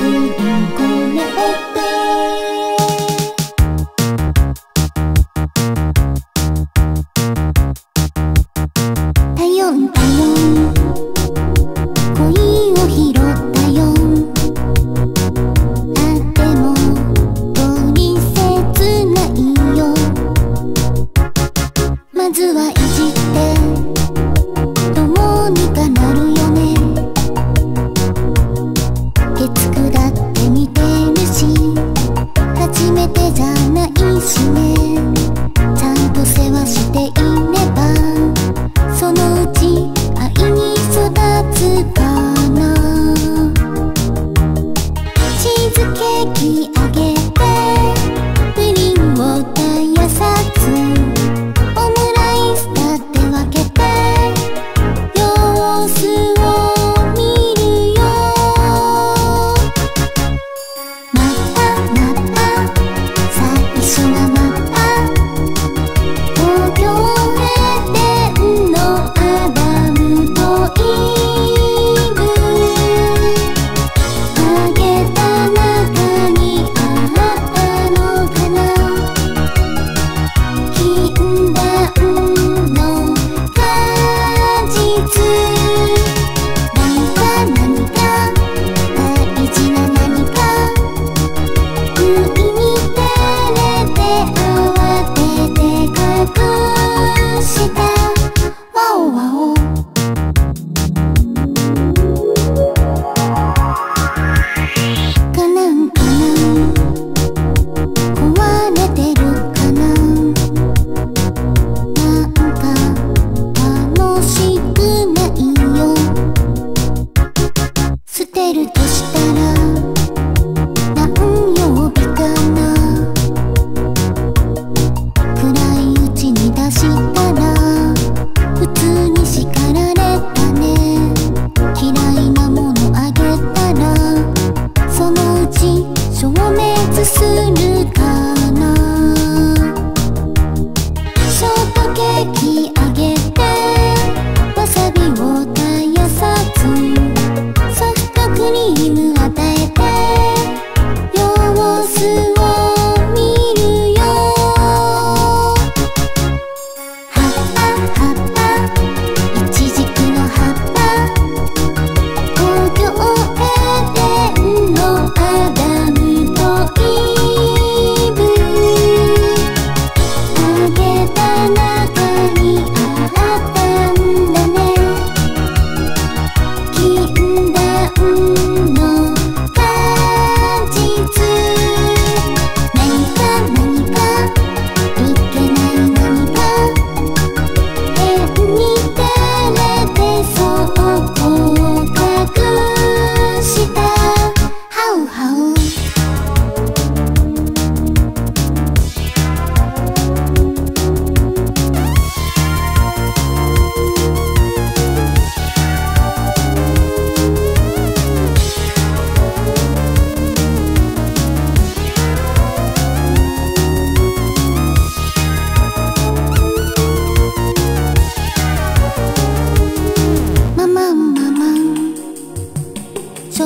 Thank you. aqui.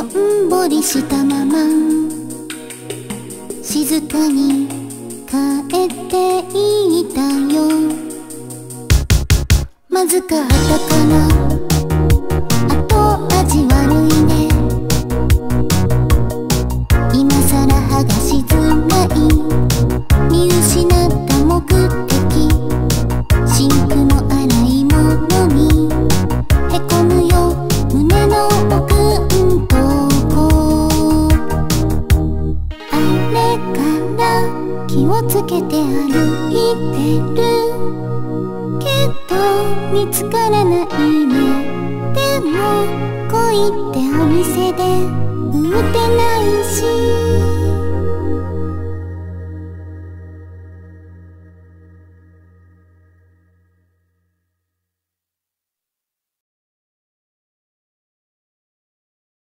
ぼんぼりしたまま静かに帰っていたよ。まずかったかな？から気をつけて歩いてる。けど見つからないねでも恋ってお店で。売ってないし。